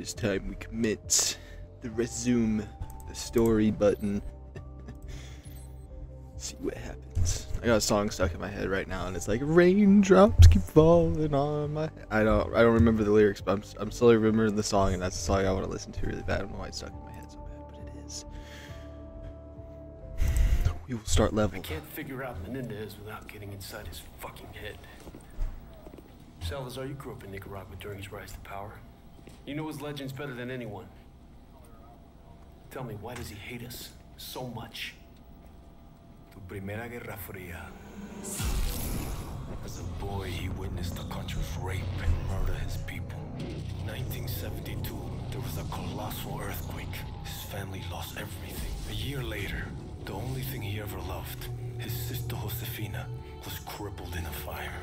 is time we commit the resume the story button. See what happens. I got a song stuck in my head right now, and it's like raindrops keep falling on my. I don't. I don't remember the lyrics, but I'm. I'm still remembering the song, and that's the song I want to listen to really bad. I don't know why it's stuck in my head so bad, but it is. We will start level. I can't figure out Menendez without getting inside his fucking head. Salazar, you grew up in Nicaragua during his rise to power. You know his legends better than anyone. Tell me, why does he hate us so much? Tu Primera Guerra Fría. As a boy, he witnessed the country's rape and murder his people. In 1972, there was a colossal earthquake. His family lost everything. A year later, the only thing he ever loved, his sister Josefina, was crippled in a fire.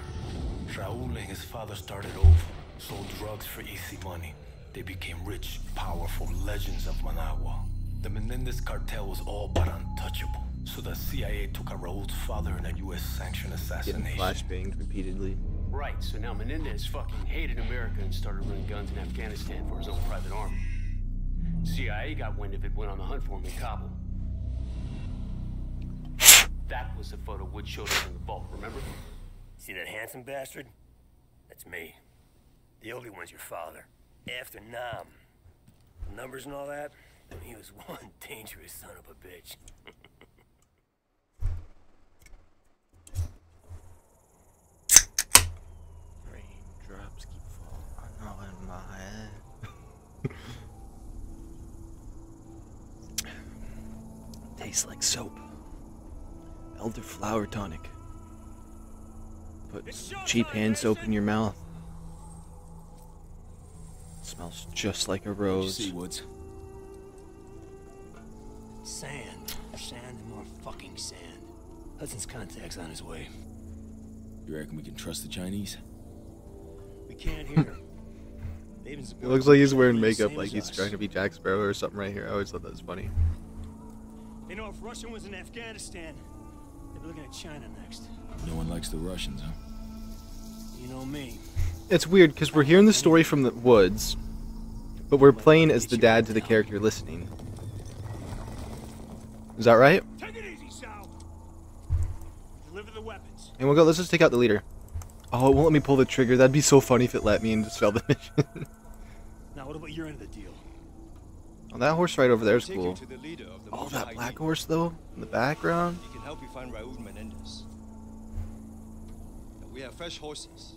Raul and his father started over, sold drugs for easy money. They became rich, powerful legends of Managua. The Menendez cartel was all but untouchable. So the CIA took out Raul's father in a U.S. sanctioned Getting assassination. flashbanged repeatedly. Right, so now Menendez fucking hated America and started running guns in Afghanistan for his own private army. CIA got wind of it, went on the hunt for him in Kabul. That was the photo Wood showed us in the vault, remember? See that handsome bastard? That's me. The only one's your father. After Nam. Numbers and all that? He was one dangerous son of a bitch. Raindrops keep falling on my head. Tastes like soap. Elderflower tonic. Put cheap hand soap in your mouth. Smells just like a rose. See, Woods. Sand. Sand and more fucking sand. Hudson's contact's on his way. You reckon we can trust the Chinese? We can't hear him. It looks like he's wearing makeup like he's trying to be Jack Sparrow or something right here. I always thought that was funny. They know if Russia was in Afghanistan, they'd be looking at China next. No one likes the Russians, huh? You know me. It's weird because we're hearing the story from the woods, but we're playing as the dad to the character listening. Is that right? Take it easy, Sal. Deliver the weapons. And we'll go. Let's just take out the leader. Oh, it won't let me pull the trigger. That'd be so funny if it let me and just failed the mission. Now, what about your end of the deal? oh, that horse right over there is cool. to the the Oh, that black horse though, in the background. He can help you find Raul Menendez. We have fresh horses.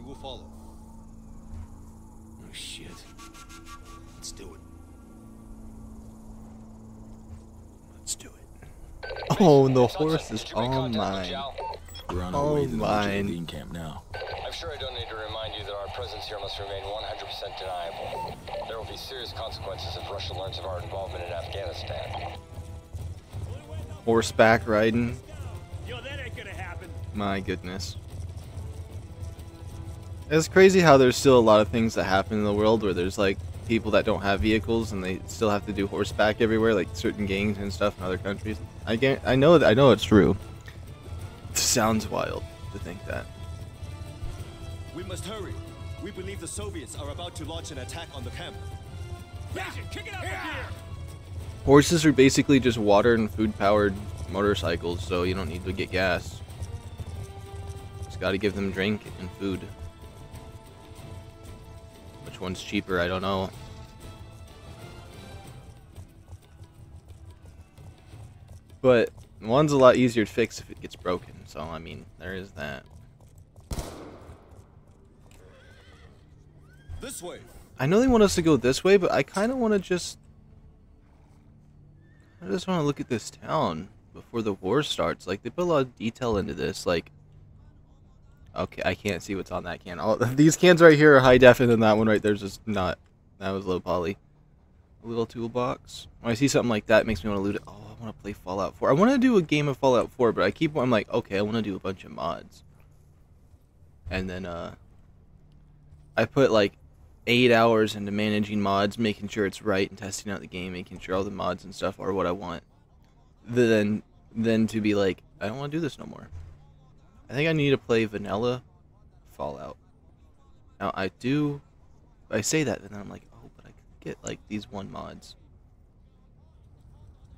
You will follow. Oh, shit. Let's do it. Let's do it. Oh, and the horse is all mine. We're on Oh, our way oh, to the mine. Mujahideen camp now. I'm sure I don't need to remind you that our presence here must remain 100% deniable. There will be serious consequences if Russia learns of our involvement in Afghanistan. Horseback riding. Yo, that ain't gonna happen. My goodness. It's crazy how there's still a lot of things that happen in the world where there's like people that don't have vehicles and they still have to do horseback everywhere, like certain gangs and stuff in other countries. I get, I know, I know it's true. It sounds wild to think that. We must hurry. We believe the Soviets are about to launch an attack on the camp. Kick it up here! Horses are basically just water and food powered motorcycles, so you don't need to get gas. Just gotta give them drink and food. Which one's cheaper? I don't know. But one's a lot easier to fix if it gets broken, so I mean, there is that. This way. I know they want us to go this way, but I kind of want to just. I just want to look at this town before the war starts. Like, they put a lot of detail into this. Like, okay, I can't see what's on that can. All, these cans right here are high def, and then that one right there's just not. That was low poly. A little toolbox. When I see something like that, makes me want to loot it. Oh, I want to play Fallout 4. I want to do a game of Fallout 4, but I keep. I'm like, okay, I want to do a bunch of mods. And then, uh. I put like eight hours into managing mods, making sure it's right and testing out the game, making sure all the mods and stuff are what I want. Then, then to be like, I don't want to do this no more. I think I need to play vanilla Fallout. Now I do. I say that, and then I'm like, oh, but I could get like these one mods.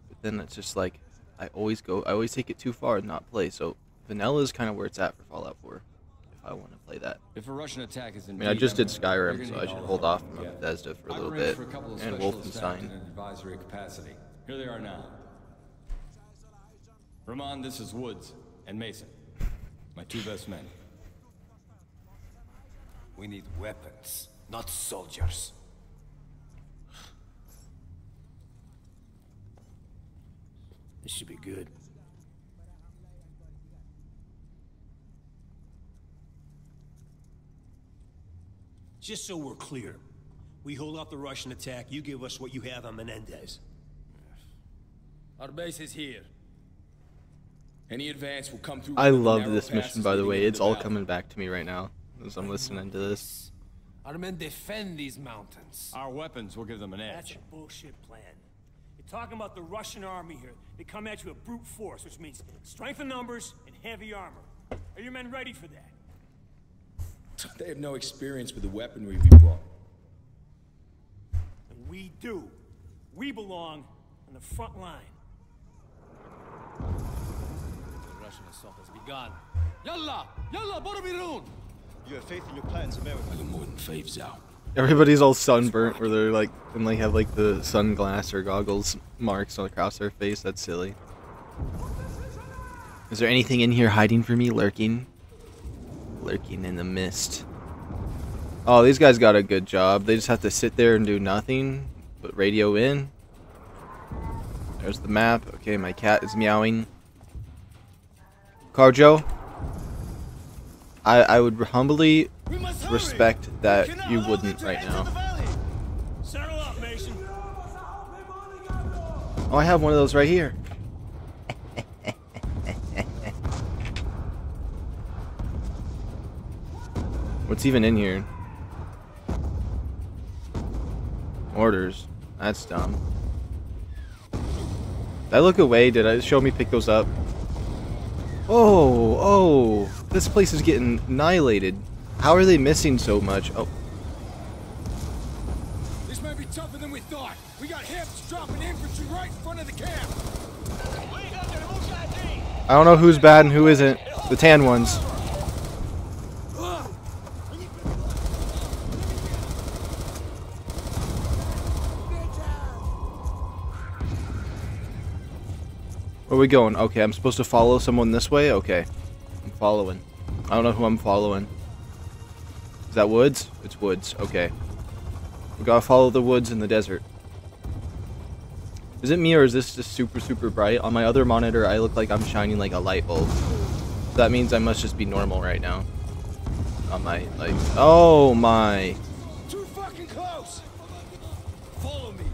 But then it's just like I always go I always take it too far and not play. So vanilla is kind of where it's at for Fallout 4 if I want to play that. If a Russian attack is I mean, I just did uh, Skyrim, so I should hold off from Bethesda for a little bit. a And Wolfenstein. in advisory capacity. Here they are now. Ramon, this is Woods and Mason, my two best men. We need weapons, not soldiers. This should be good. Just so we're clear, we hold off the Russian attack, you give us what you have on Menendez. Our base is here. Any advance will come through. I one of the love this mission, by the way. It's the all valley. coming back to me right now as I'm listening to this. Our men defend these mountains. Our weapons will give them an edge. That's edge. a bullshit plan. You're talking about the Russian army here. They come at you with brute force, which means strength in numbers and heavy armor. Are your men ready for that? They have no experience with the weaponry we brought. And we do. We belong on the front line. The Russian assault has begun. Yalla! Yalla, Boromirun! You have faith in your plans, America. Like a more than faves out. Everybody's all sunburnt, where they're like, and they have like the sunglass or goggles marks all across their face. That's silly. Is there anything in here hiding for me, lurking? Lurking in the mist. Oh, these guys got a good job. They just have to sit there and do nothing, put radio in. There's the map. Okay, my cat is meowing. Carjo, I I would humbly We must hurry. respect that you wouldn't right now. the valley. Settle up, Mason. Oh, I have one of those right here. What's even in here? Orders. That's dumb. Did I look away? Did I show me pick those up? Oh, oh. This place is getting annihilated. How are they missing so much? Oh, This might be tougher than we thought. We got hips dropping infantry right in front of the camp. I don't know who's bad and who isn't. The tan ones. We going? Okay, I'm supposed to follow someone this way? Okay. I'm following. I don't know who I'm following. Is that Woods? It's Woods. Okay. We gotta follow the woods in the desert. Is it me or is this just super, super bright? On my other monitor, I look like I'm shining like a light bulb. That means I must just be normal right now. On my, like, oh my. Too fucking close. Follow me.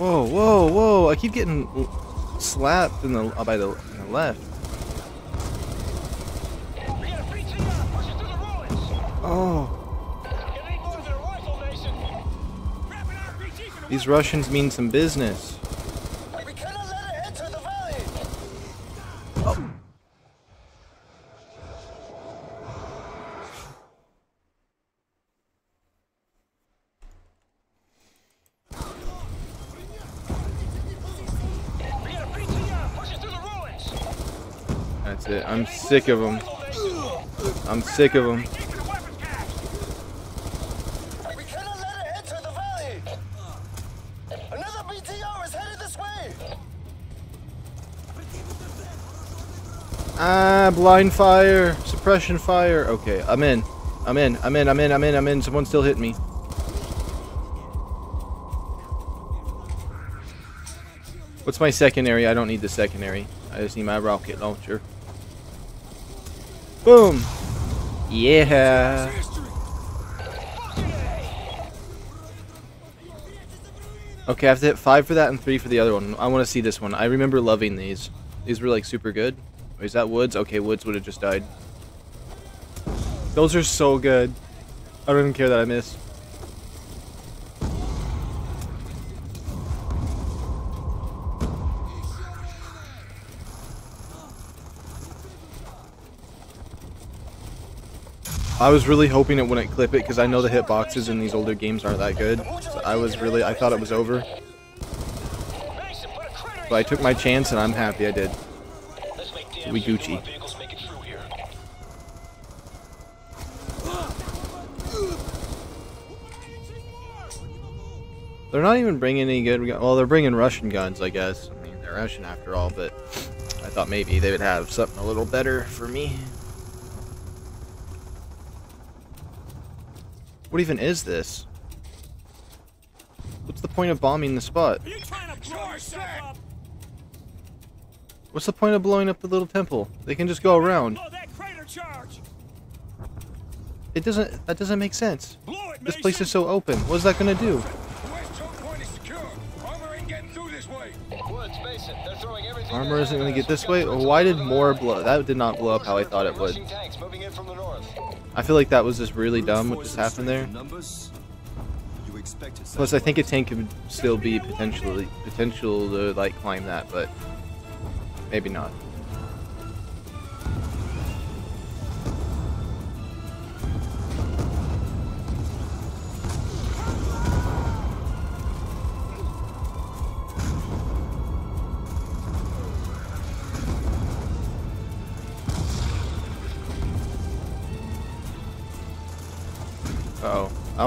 Whoa, whoa, whoa. I keep getting slapped in the, uh, by the, the left. Oh. These Russians mean some business. It. I'm sick of them. I'm sick of them. Keep the weapons cache. We cannot let it enter the valley. Another BTR is headed this way. Ah, blind fire, suppression fire. Okay, I'm in. I'm in. I'm in. I'm in. I'm in. I'm in. Someone's still hitting me. What's my secondary? I don't need the secondary. I just need my rocket launcher. Boom. Yeah. Okay, I have to hit five for that and three for the other one. I want to see this one. I remember loving these. These were like super good. Wait, is that Woods? Okay, Woods would have just died. Those are so good. I don't even care that I missed. I was really hoping it wouldn't clip it because I know the hitboxes in these older games aren't that good. So I was really, I thought it was over. But I took my chance and I'm happy I did. We Gucci. They're not even bringing any good. Well, they're bringing Russian guns, I guess. I mean, they're Russian after all, but I thought maybe they would have something a little better for me. What even is this? What's the point of bombing the spot? What's the point of blowing up the little temple? They can just go around. It doesn't- that doesn't make sense. It, this place is so open. What is that gonna do? Armor isn't gonna get this way? Why did more blow? That did not blow up how I thought it would. I feel like that was just really dumb what just happened there. Plus, I think a tank could still be potentially potential to like climb that, but maybe not.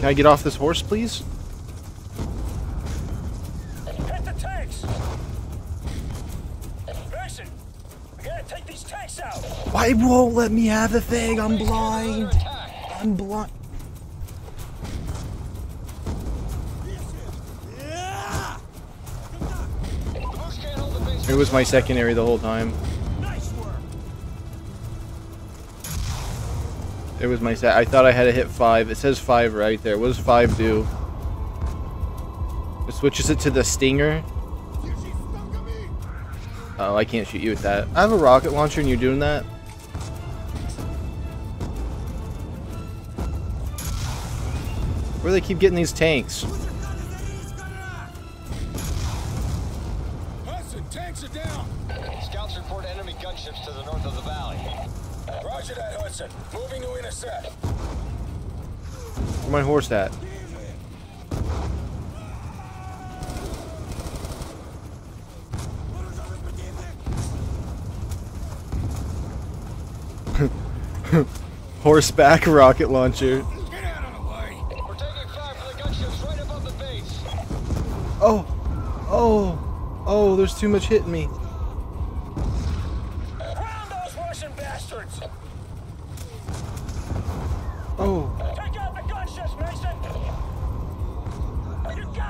Can I get off this horse, please? Hit the tanks. Mason, gotta take these tanks out. Why won't let me have the thing? I'm Base is under attack. I'm blind. The Muj can't hold the base. It was my secondary the whole time. Nice work! It was my set. I thought I had to hit five. It says five right there. What does five do? It switches it to the Stinger. Oh, I can't shoot you with that. I have a rocket launcher and you're doing that? Where do they keep getting these tanks? Hudson, tanks are down! Scouts report enemy gunships to the north of the valley. Roger that, Hudson. Moving to intercept. Where my horse at? Horseback rocket launcher. Get out of the way! We're taking fire from the gunships right above the base. Oh, oh, oh, there's too much hitting me.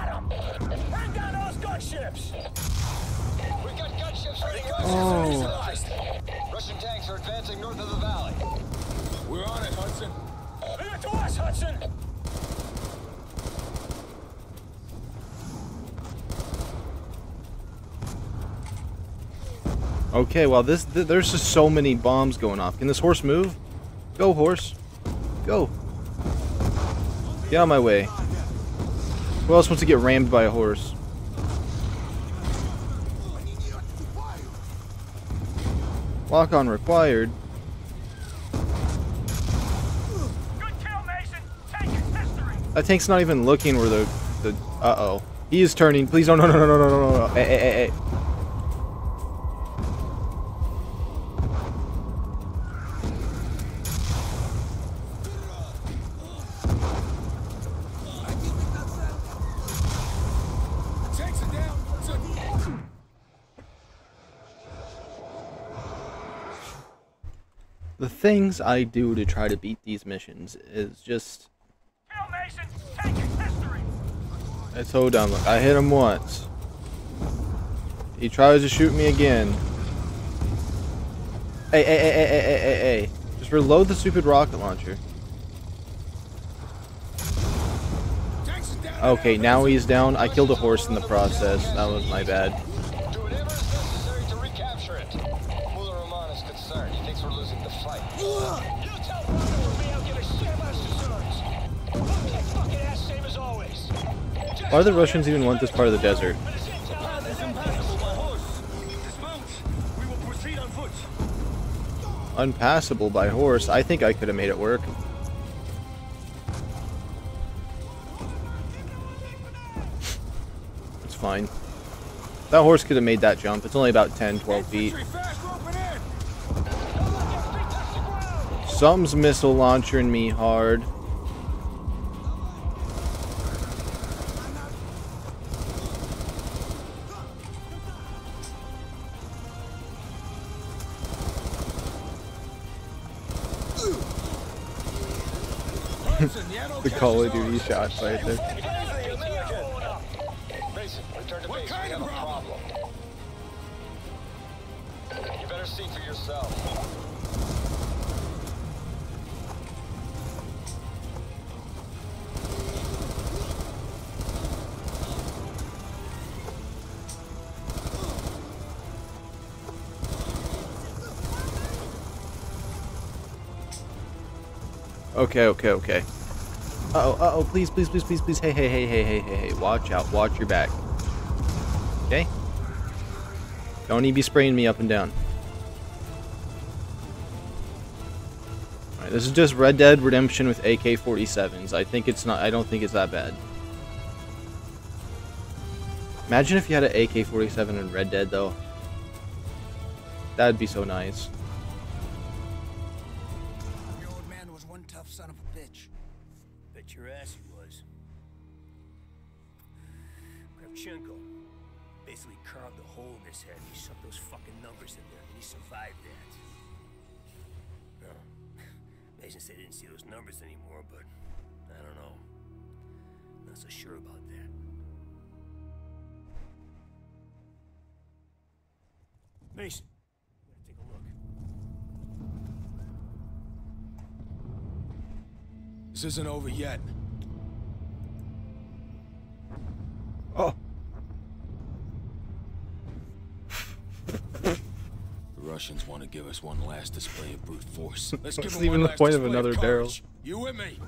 Got them. Bring down those gunships. We've got gunships ready. Oh. Neutralized. Russian tanks are advancing north of the valley. We're on it, Hudson. Leave it to us, Hudson. okay. Well, this th there's just so many bombs going off. Can this horse move? Go, horse. Go. Get out of my way. Who else wants to get rammed by a horse? Lock on required. That tank's not even looking where the the uh oh. He is turning. Please don't no no no no no no no. Hey, hey, hey, hey. things I do to try to beat these missions is just... It's hold on, look, I hit him once. He tries to shoot me again. Hey, hey, hey, hey, hey, hey, hey, hey. Just reload the stupid rocket launcher. Okay, now he's down. I killed a horse in the process. That was my bad. Thinks we're losing the fight. You tell from me I'll a fucking ass, same as always. Why do the Russians even want this part of the desert? Unpassable by horse. I think I could have made it work. It's fine. That horse could have made that jump. It's only about 10, 12 feet. Some's missile launching me hard. The ammo The cache Call of Duty shots right there. Mason, return to What kind of problem. You better see for yourself. Okay, okay, okay. Uh oh, uh oh, please, please, please, please, please. Hey, hey, hey, hey, hey, hey, hey. Watch out, watch your back. Okay? Don't need be spraying me up and down. Alright, this is just Red Dead Redemption with AK 47s. I think it's not, I don't think it's that bad. Imagine if you had an AK 47 in Red Dead, though. That'd be so nice. His head. He shoved those fucking numbers in there, and he survived that. No. Mason said he didn't see those numbers anymore, but I don't know. Not so sure about that. Mason, better take a look. This isn't over yet. Oh. Russians want to give us one last display of brute force. Let's What's give even the point of another barrel? You with me?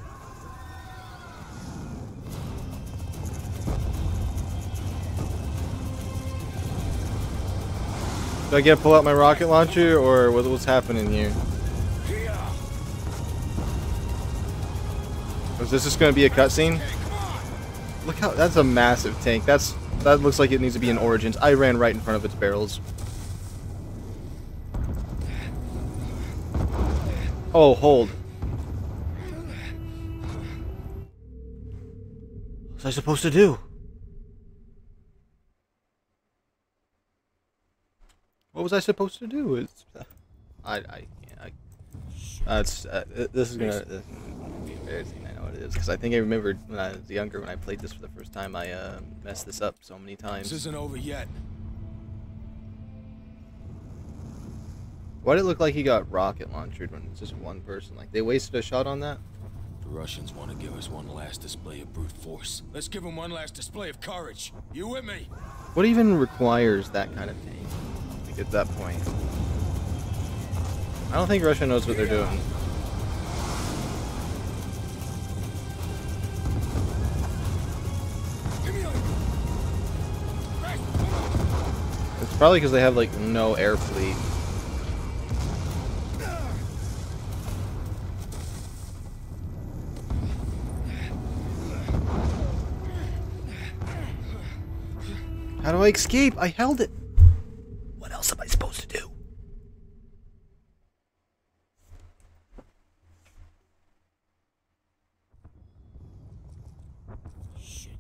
Do I get to pull out my rocket launcher, or what, what's happening here? Is this just going to be a cutscene? Hey, come on! Look how that's a massive tank. That's that looks like it needs to be in Origins. I ran right in front of its barrels. Oh, hold. What's I supposed to do? What was I supposed to do? It's, I, I can't. I, that's uh, this is gonna. This is be embarrassing. I know what it is because I think I remembered when I was younger when I played this for the first time. I uh, messed this up so many times. This isn't over yet. Why did it look like he got rocket launched when it's just one person? Like they wasted a shot on that? The Russians want to give us one last display of brute force. Let's give them one last display of courage. You with me? What even requires that kind of thing? to get that point? I don't think Russia knows what they're doing. Give me a... Hey, come on! It's probably because they have like no air fleet. How do I escape? I held it. What else am I supposed to do? Shit.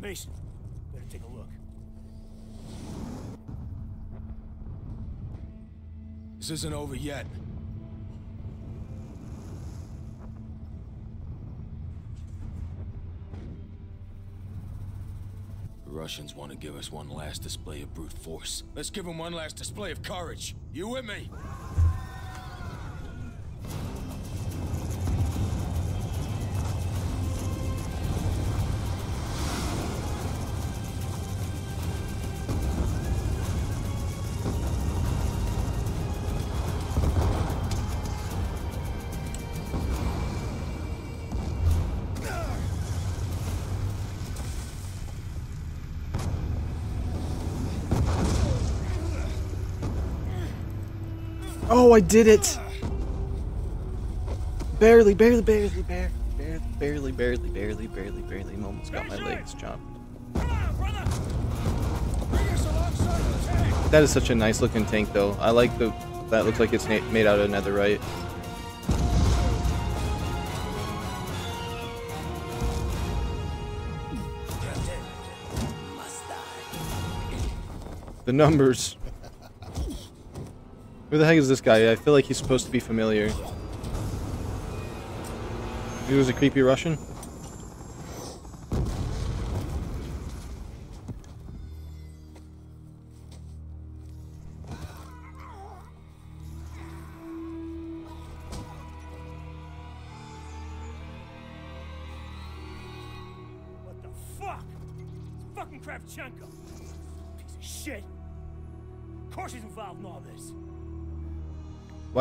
Mason, better take a look. This isn't over yet. Russians want to give us one last display of brute force. Let's give them one last display of courage. You with me? Oh, I did it! Barely, barely, barely, barely, barely, barely, barely, barely, barely, barely. Almost got my legs chopped. That is such a nice looking tank, though. I like the. That looks like it's made out of netherite. The numbers. Who the heck is this guy? I feel like he's supposed to be familiar. He was a creepy Russian?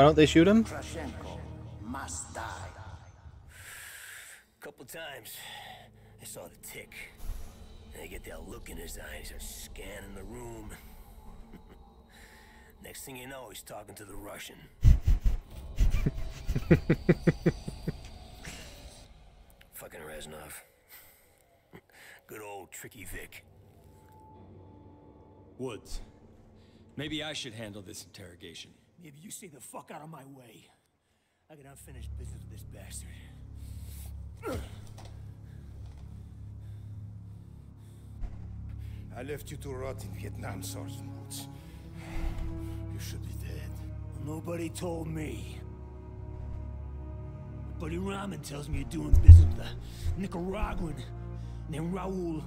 Don't they shoot him? Kravchenko must die. Couple times, I saw the tick. And I get that look in his eye, he starts scanning the room. Next thing you know, he's talking to the Russian. Fucking Reznov. Good old Tricky Vic. Woods. Maybe I should handle this interrogation. Maybe you stay the fuck out of my way. I got unfinished business with this bastard. I left you to rot in Vietnam, Sergeant Woods. You should be dead. Nobody told me. Buddy Rahman tells me you're doing business with a Nicaraguan named Raul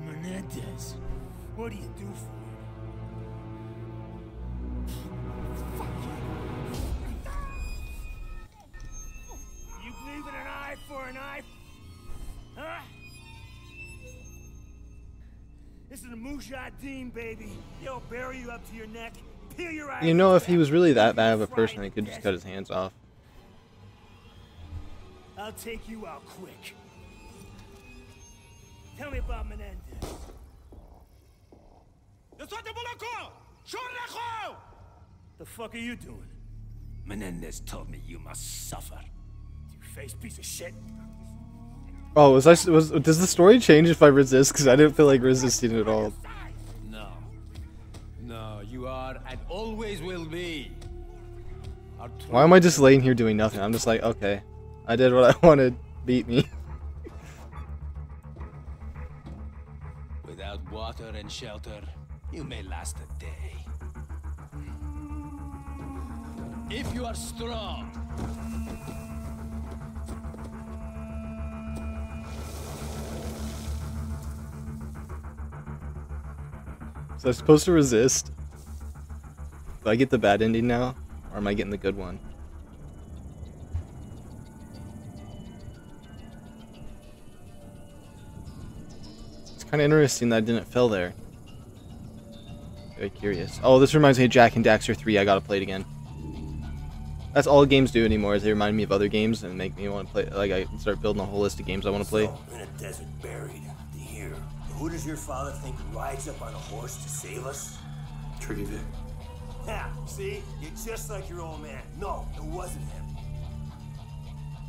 Menendez. What do you do for This is a Mujahideen, baby. They'll bury you up to your neck, peel your eyes. You know, if he was really that bad of a person, he could just cut his hands off. I'll take you out quick. Tell me about Menendez. The fuck are you doing? Menendez told me you must suffer. You face piece of shit. Oh, was I? Was does the story change if I resist? Because I didn't feel like resisting at all. No. No, you are and always will be. Why am I just laying here doing nothing? I'm just like, okay, I did what I wanted. Beat me. Without water and shelter, you may last a day. If you are strong, So I'm supposed to resist. Do I get the bad ending now, or am I getting the good one? It's kind of interesting that I didn't fail there. Very curious. Oh, this reminds me of Jak and Daxter 3. I gotta play it again. That's all games do anymore. Is they remind me of other games and make me want to play. Like I start building a whole list of games I want to play. In a desert buried. Who does your father think rides up on a horse to save us? Tricky Vic. Yeah, see? You're just like your old man. No, it wasn't him.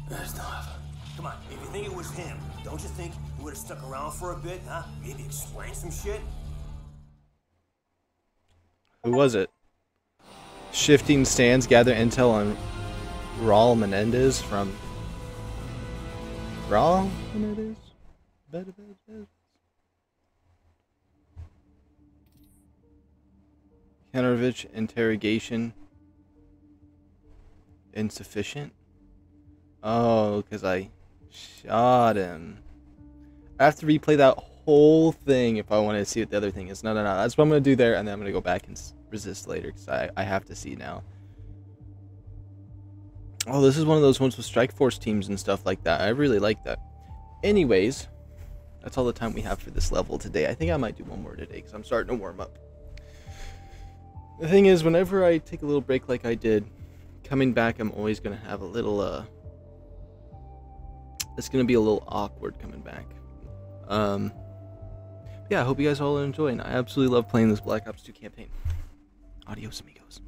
That's not. Come on, if you think it was him, don't you think he would have stuck around for a bit, huh? Maybe explain some shit? Who was it? Shifting stands gather intel on Raul Menendez from Raul Menendez. Kanovich interrogation insufficient. Oh, because I shot him. I have to replay that whole thing if I want to see what the other thing is. No, no, no. That's what I'm going to do there, and then I'm going to go back and resist later because I, I have to see now. Oh, this is one of those ones with Strike Force teams and stuff like that. I really like that. Anyways, that's all the time we have for this level today. I think I might do one more today because I'm starting to warm up. The thing is, whenever I take a little break like I did, coming back, I'm always going to have a little, uh... It's going to be a little awkward coming back. Um, yeah, I hope you guys all are enjoying. I absolutely love playing this Black Ops 2 campaign. Adios, amigos.